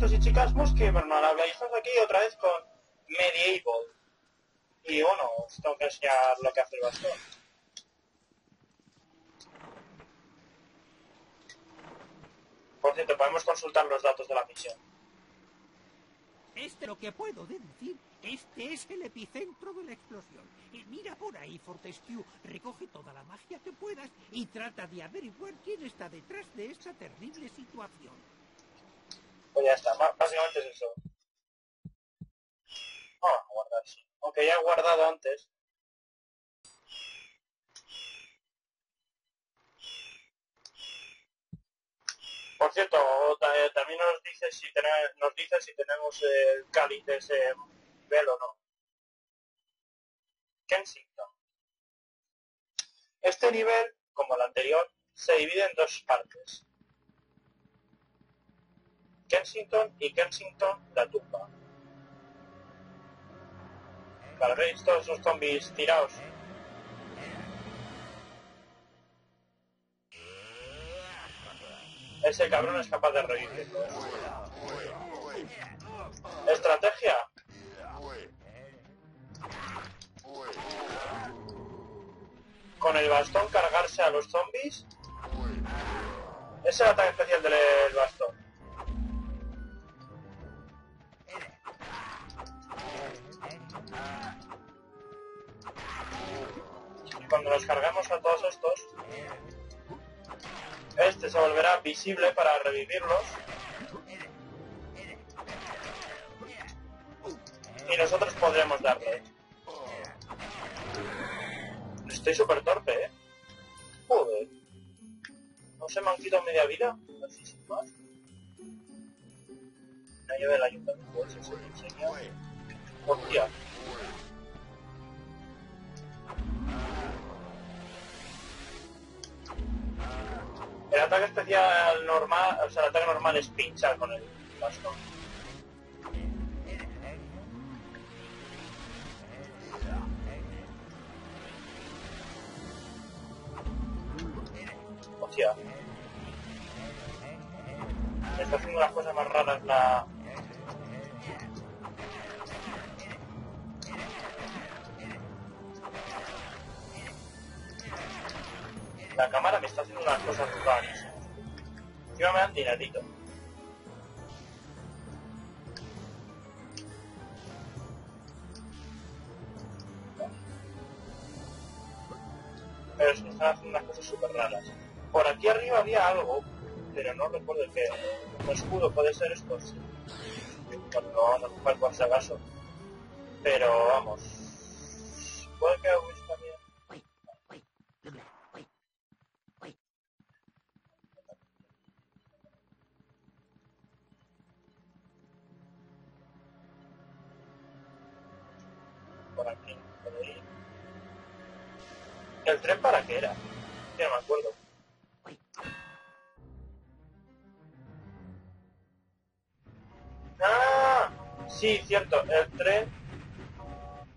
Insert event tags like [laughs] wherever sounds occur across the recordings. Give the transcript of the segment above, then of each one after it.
chicos y chicas, Musky Bernal y estamos aquí otra vez con Medieval. Y bueno, os tengo que enseñar lo que hace el bastón. Por cierto, podemos consultar los datos de la misión. Este lo que puedo deducir. Este es el epicentro de la explosión. Y mira por ahí, Fortescue. Recoge toda la magia que puedas y trata de averiguar quién está detrás de esta terrible situación. Pues ya está, básicamente es eso. A guardar, sí. Aunque ya he guardado antes. Por cierto, eh, también nos dice si tene- nos dice si tenemos el cáliz de ese nivel o no. Kensington. Este nivel, como el anterior, se divide en dos partes. Kensington y Kensington la tumba. Vale, ¿veis todos esos zombies tirados? Ese cabrón es capaz de revivirlos. ¿Estrategia? Con el bastón cargarse a los zombies. Es el ataque especial del bastón. Cuando nos cargamos a todos estos, este se volverá visible para revivirlos. Y nosotros podremos darle. Estoy súper torpe, ¿eh? Joder. ¿No se me han quitado media vida? Así sin más. La llave del ayuntamiento, pues, se enseña. Hostia. El ataque especial normal, o sea, el ataque normal es pinchar con el bastón. Hostia. Está haciendo las cosas más raras la... La cámara me está haciendo unas cosas rarísimas. Encima me dan dinerito. Pero se me están haciendo unas cosas súper raras. Por aquí arriba había algo, pero no recuerdo qué. Un escudo puede ser esto. Lo vamos a ocupar por si acaso. Pero vamos. Por aquí, por ahí. ¿El tren para qué era? Ya no me acuerdo. ¡Ah! Sí, cierto, el tren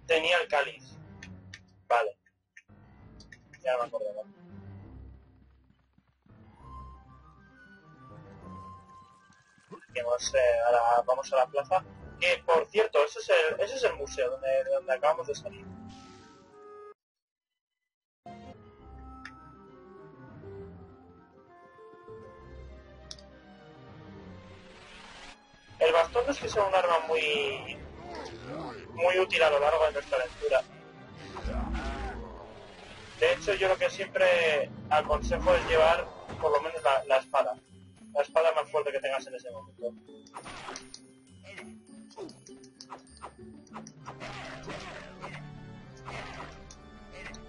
tenía el cáliz. Vale. Ya me acordaba. Vamos, eh, a la plaza. Que, por cierto, ese es el, museo donde, de donde acabamos de salir. El bastón es que sea un arma muy muy útil a lo largo de nuestra aventura. De hecho, yo lo que siempre aconsejo es llevar por lo menos la espada. La espada más fuerte que tengas en ese momento.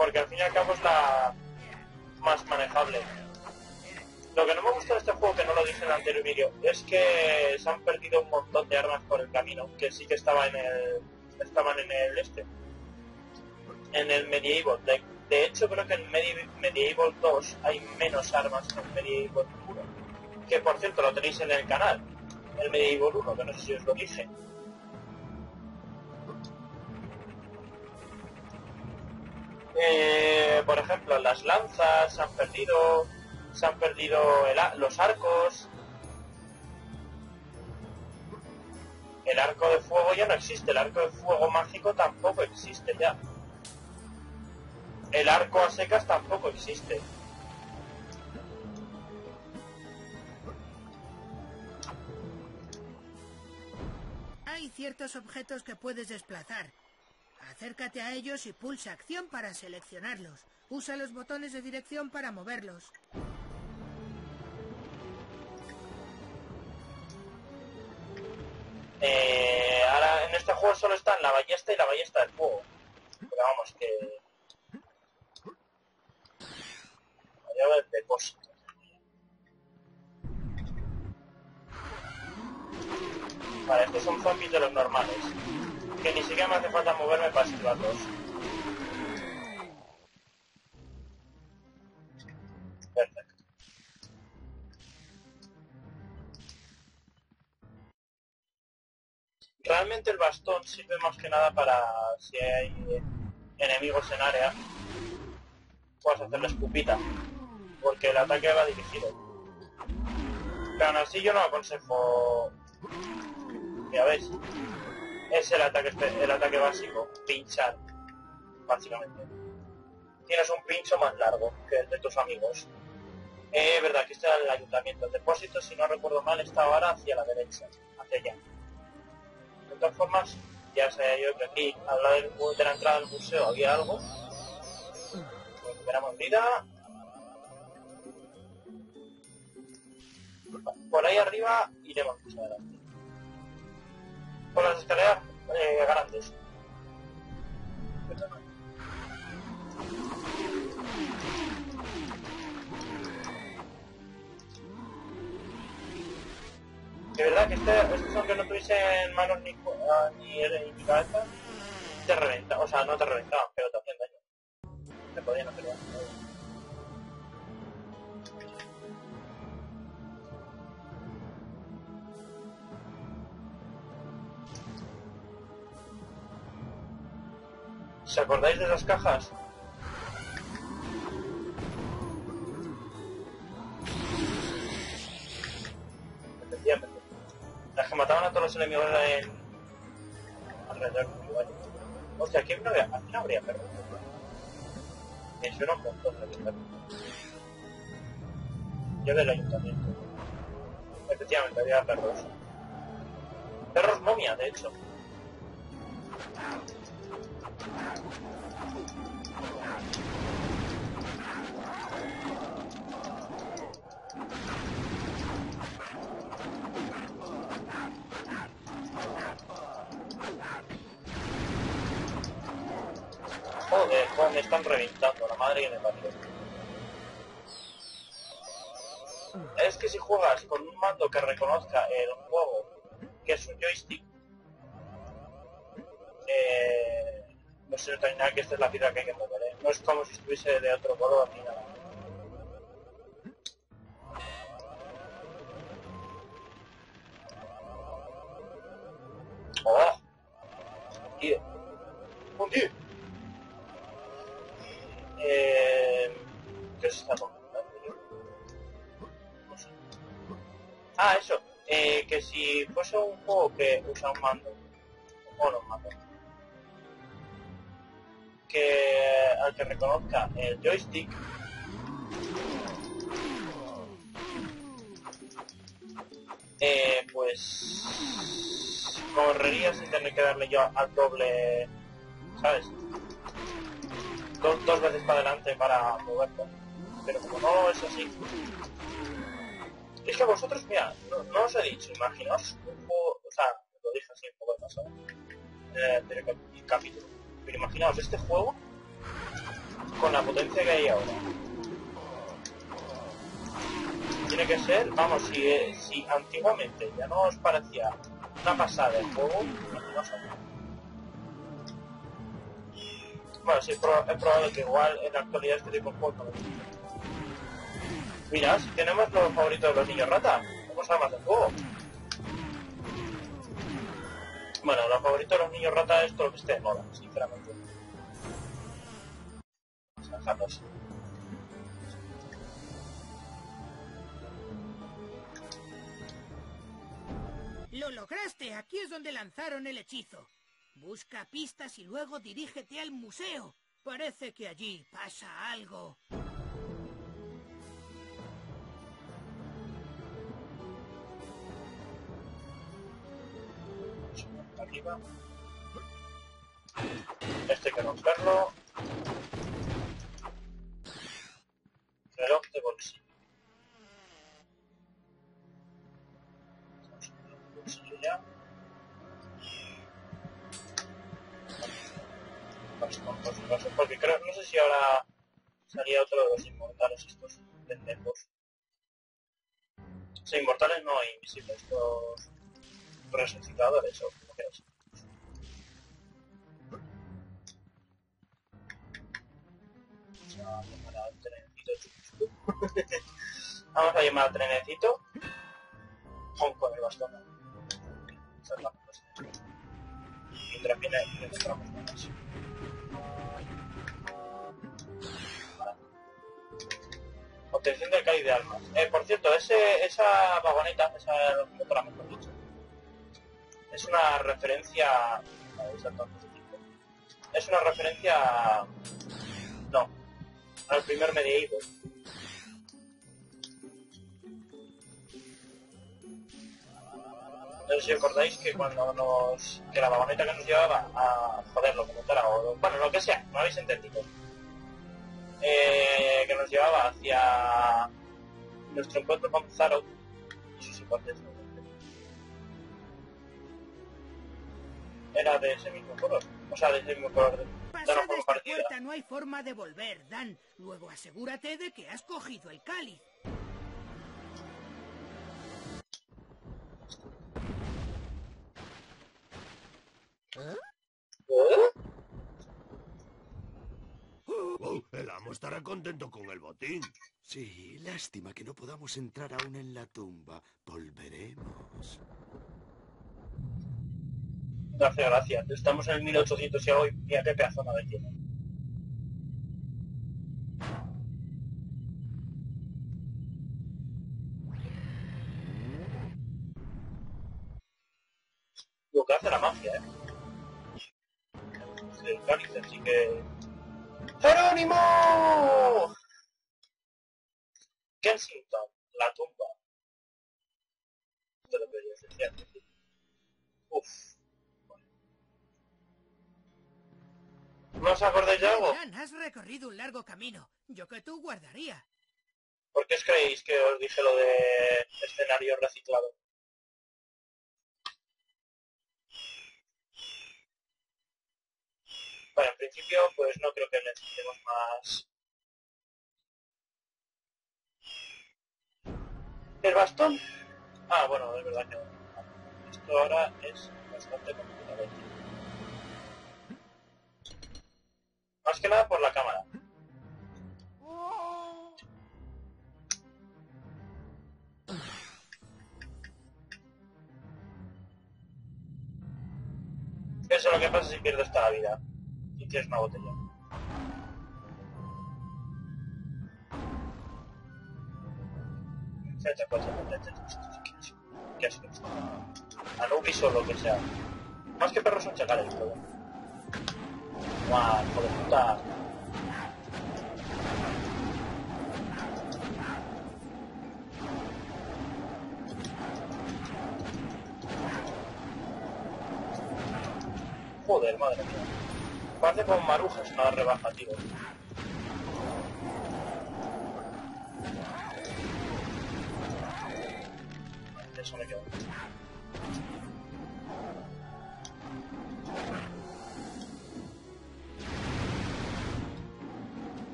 Porque al fin y al cabo es la más manejable. Lo que no me gusta de este juego, que no lo dije en el anterior vídeo, es que se han perdido un montón de armas por el camino, que sí que estaba en el, estaban en el este, en el Medieval. De, hecho, creo que en Medi- Medieval 2 hay menos armas que en Medieval 1. Que por cierto lo tenéis en el canal, el Medieval 1, que no sé si os lo dije. Eh, por ejemplo, las lanzas se han perdido, se han perdido los arcos. el arco de fuego ya no existe, el arco de fuego mágico tampoco existe ya. El arco a secas tampoco existe. Hay ciertos objetos que puedes desplazar. Acércate a ellos y pulsa acción para seleccionarlos. Usa los botones de dirección para moverlos. Eh, ahora en este juego solo están la ballesta y la ballesta del fuego. Pero vamos, que... Llave del depósito. Vale, estos son zombies de los normales. Que ni siquiera me hace falta moverme para esquivarlos. Perfecto. Realmente el bastón sirve más que nada para si hay enemigos en área, puedes hacerle escupita, porque el ataque va dirigido. Pero aún así yo no aconsejo ya veis, es el ataque, básico, pinchar, básicamente. Tienes un pincho más largo que el de tus amigos. Eh, Es verdad que era el ayuntamiento. El depósito, si no recuerdo mal, está ahora hacia la derecha, hacia allá. De todas formas, ya sabía yo que aquí, al lado del de la entrada del museo, había algo. Recuperamos vida. Por ahí arriba iremos más adelante por las escaleras eh, grandes. De verdad que este, estos aunque no tuviesen manos ni, ah, ni, ni cabeza, te reventa, o sea, no te reventaban, pero te hacían daño. Te podían hacer daño. Acordáis de esas cajas? Efectivamente. Las que mataban a todos los enemigos en... alrededor del lugar. Hostia, aquí no habría, aquí no habría perros. Me suena un montón de perros. Yo del ayuntamiento. Efectivamente, había perros. Perros momia, de hecho. Joder, me están reventando, la madre que me parió. Es que si juegas con un mando que reconozca el juego, que es un joystick, eh, no se nota ni nada que esta es la piedra que hay que mover, ¿eh? No es como si estuviese de otro color ni nada. ¡Oh! Tío. ¡Un tío! Eh, ¿Qué se está comentando? No sé. Ah, eso. Eh, que si fuese un juego que usa un mando, o no mando, que al que reconozca el joystick, eh, pues correría sin tener que darle yo al doble, ¿sabes? Dos, dos veces para adelante para moverlo. Pero como no es así, es que vosotros, mira, no, os he dicho, imaginaos un juego, o sea, lo dije así un poco de pasado, eh, del cap- capítulo, pero imaginaos este juego con la potencia que hay ahora. Tiene que ser, vamos, si, eh, si antiguamente ya no os parecía una pasada el juego, imaginaos ahora. Bueno, sí, es proba- es probable que igual en la actualidad este tipo de juegos no. Mira, si tenemos los favoritos de los niños rata, tenemos armas de fuego. Bueno, los favoritos de los niños rata es todo lo que esté de moda, sinceramente. Vamos a dejarlo así. Lo lograste. Aquí es donde lanzaron el hechizo. Busca pistas y luego dirígete al museo. Parece que allí pasa algo. Este hay que romperlo. Reloj de bolsillo. Bolsillo ya. Vamos con porque creo, no sé si ahora salía otro de los inmortales estos pendejos. Sí, inmortales no, invisibles, los resucitadores o llamar al trenecito. Vamos a llamar al trenecito. Con, con el bastón. Cosa. Mientras viene, encontramos más. Vale. Obtención del cáliz de almas. Eh, por cierto, ese, esa vagoneta, esa locomotora, mejor dicho, es una referencia... Es una referencia... No, al primer medievo. No si acordáis que cuando nos... que la vagoneta que nos llevaba a... joder, locomotora o... bueno, lo que sea, no habéis entendido. Eh, que nos llevaba hacia nuestro encuentro con Zaro y sus hipótesis. Era de ese mismo color. O sea, de ese mismo color. De... Pasada Claro, por esta puerta no hay forma de volver, Dan. Luego asegúrate de que has cogido el cáliz. ¿Eh? Oh, el amo estará contento con el botín. Sí, lástima que no podamos entrar aún en la tumba. Volveremos. No hace gracia. Estamos en el 1800 y algo y mira qué pedazo nave tiene. Lo que hace la magia, ¿eh? El cáliz, así que... ¡Jerónimo! Kensington, ¿No os acordáis de algo? Has recorrido un largo camino. Yo que tú guardaría. ¿Por qué os creéis que os dije lo de escenario reciclado? Bueno, en principio, pues no creo que necesitemos más... ¿El bastón? Ah, bueno, es verdad que no. Esto ahora es bastante complicado. Más que nada por la cámara. Eso es lo que pasa si pierdes toda la vida. Y tienes una botella. Chacha, chacha, chacha, chacha, chacha. ¿Qué asco esto? Anubis o lo que sea. Más que perros son chacales, pero. Guau, puta. Joder, madre mía. Parece como marujas una rebaja, tío. Eso me quedo.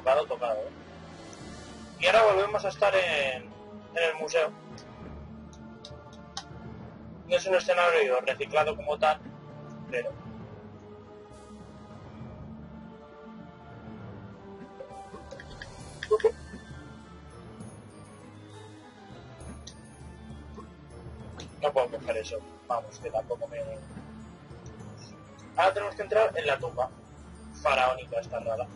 Tocado, tocado. Y ahora volvemos a estar en, en el museo. No es un escenario reciclado como tal, pero... No puedo coger eso. Vamos, que tampoco me... Ahora tenemos que entrar en la tumba. faraónica esta rara.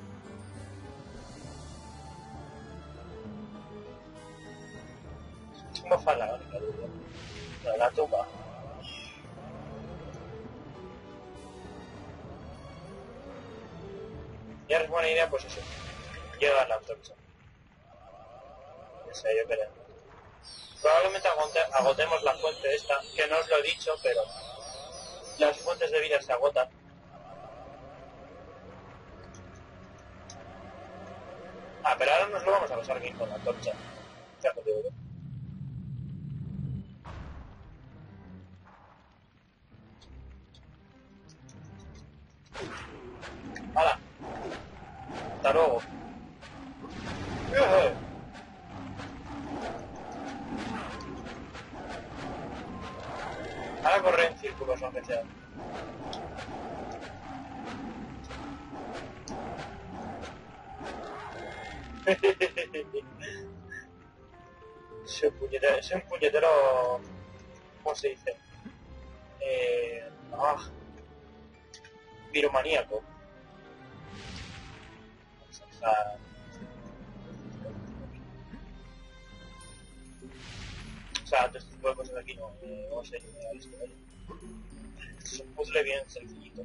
Faraónica, digo. La, tumba. Ya es buena idea, pues eso. Lleva la. No sé, yo creo. Probablemente agote- agotemos la fuente esta, que no os lo he dicho, pero las fuentes de vida se agotan. Ah, pero ahora nos lo vamos a pasar bien con la yo. ¡Hala! Hasta luego. Ahora corre en círculos, aunque sea. Es un puñetero, es puñetero, ¿cómo se dice? Eh, ah, piromaníaco. O sea, o sea, todo de aquí no, no sé, visto, ¿vale? Es un puzzle bien sencillito.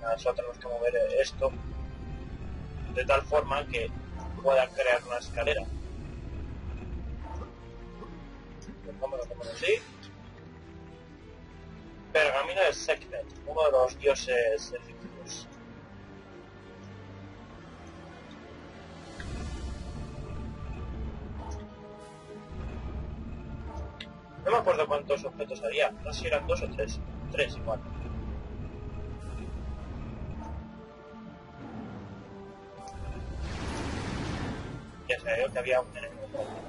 Nada, solo tenemos que mover esto de tal forma que pueda crear una escalera. Pongámoslo como así. Pergamino de Sekhmet, uno de los dioses egipcios. No me acuerdo cuántos objetos había, no sé si eran dos o tres. Tres igual. Ya sabía que había un enemigo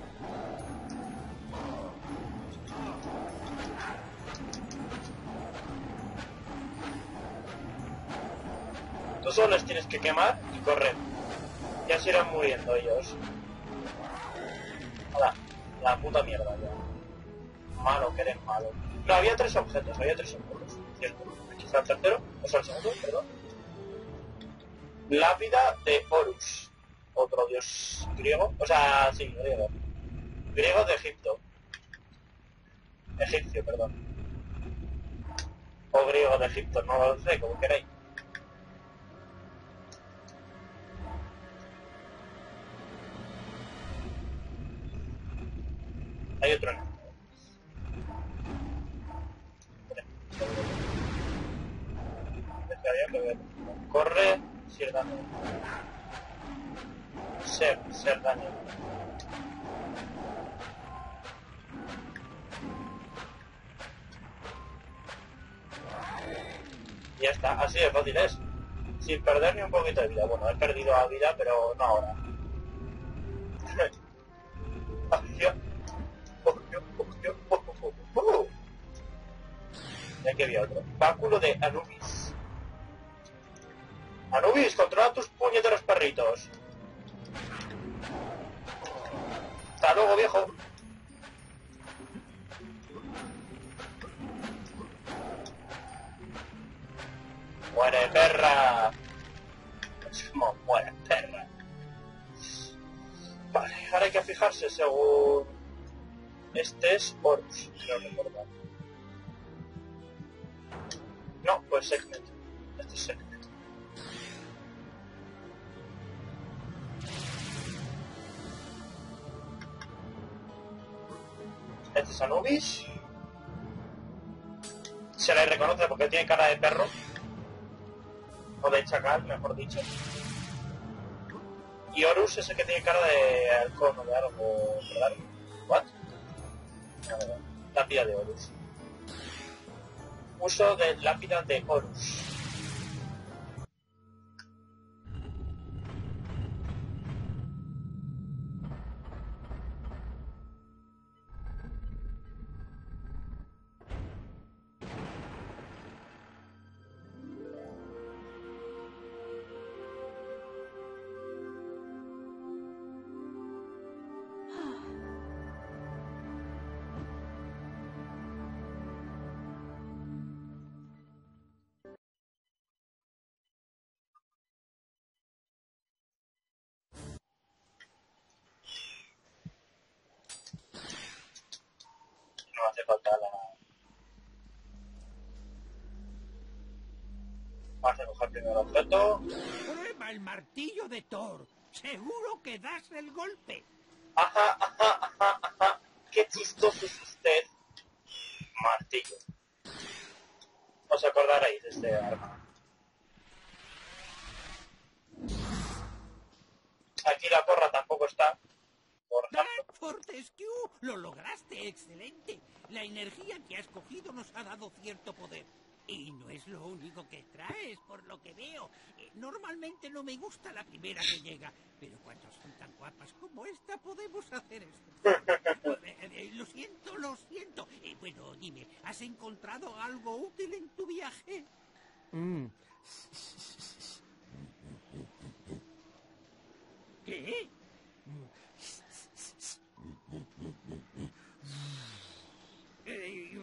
Tú solo les tienes que quemar y correr. Ya se irán muriendo ellos. Hola, la puta mierda ya. Malo, que eres malo. No, había tres objetos, había tres objetos. Cierto. Aquí está el tercero, o sea, el segundo, perdón. Lápida de Horus. Otro dios griego. O sea, sí, griego. Griego de Egipto. Egipcio, perdón. O griego de Egipto, no lo sé, como queráis. Hay otro ver. Corre, Sir Daniel. Ser, Ser Daniel. Ya está, así de fácil es. Sin perder ni un poquito de vida. Bueno, he perdido la vida, pero no ahora. Báculo de Anubis. Anubis, controla tus puñeteros perritos. Hasta luego, viejo. Muere, perra. Muere, perra. Vale, ahora hay que fijarse según... Este es Horus, creo recordar. No, pues Segment. Este es Segment. Este es Anubis. Se le reconoce porque tiene cara de perro. O de chacal, mejor dicho. Y Horus es el que tiene cara de halcón o de algo. ¿What? A ver, Lápida de Horus. Uso de lápida de Horus. Hace falta la... Vamos a coger primero el objeto. Prueba el martillo de Thor. Seguro que das el golpe. Ajá, ajá, ajá, ajá. Qué chistoso es usted. Martillo. Os acordaréis de este arma. Aquí la porra tampoco está. Por ¡Ah, ejemplo. Fortescue! ¡Lo lograste! ¡Excelente! La energía que has cogido nos ha dado cierto poder. Y no es lo único que traes, por lo que veo. Eh, Normalmente no me gusta la primera que llega, pero cuando son tan guapas como esta podemos hacer esto. [laughs] Eh, eh, lo siento, lo siento. Bueno, dime, ¿has encontrado algo útil en tu viaje? ¿Qué? Eh,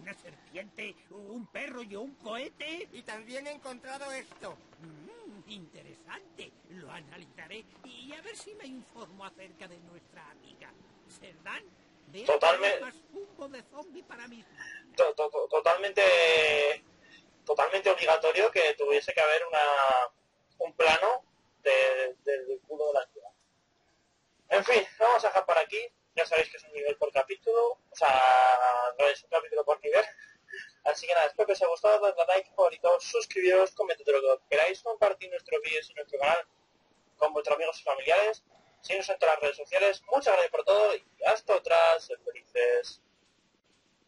¿Una serpiente, un perro y un cohete? Y también he encontrado esto. Mm, interesante. Lo analizaré y a ver si me informo acerca de nuestra amiga. ¿Serdan? Veo Totalmente. más humo de zombie para to- to- to- totalmente totalmente obligatorio que tuviese que haber una un plano de- del culo de la ciudad. En fin, vamos a dejar por aquí. Ya sabéis que es un nivel por capítulo, o sea, no es un capítulo por nivel. Así que nada, espero que os haya gustado, dadle like, favorito, suscribiros, comentad lo que queráis, compartir nuestros vídeos y nuestro canal con vuestros amigos y familiares, síguenos en todas las redes sociales. Muchas gracias por todo y hasta otras, felices.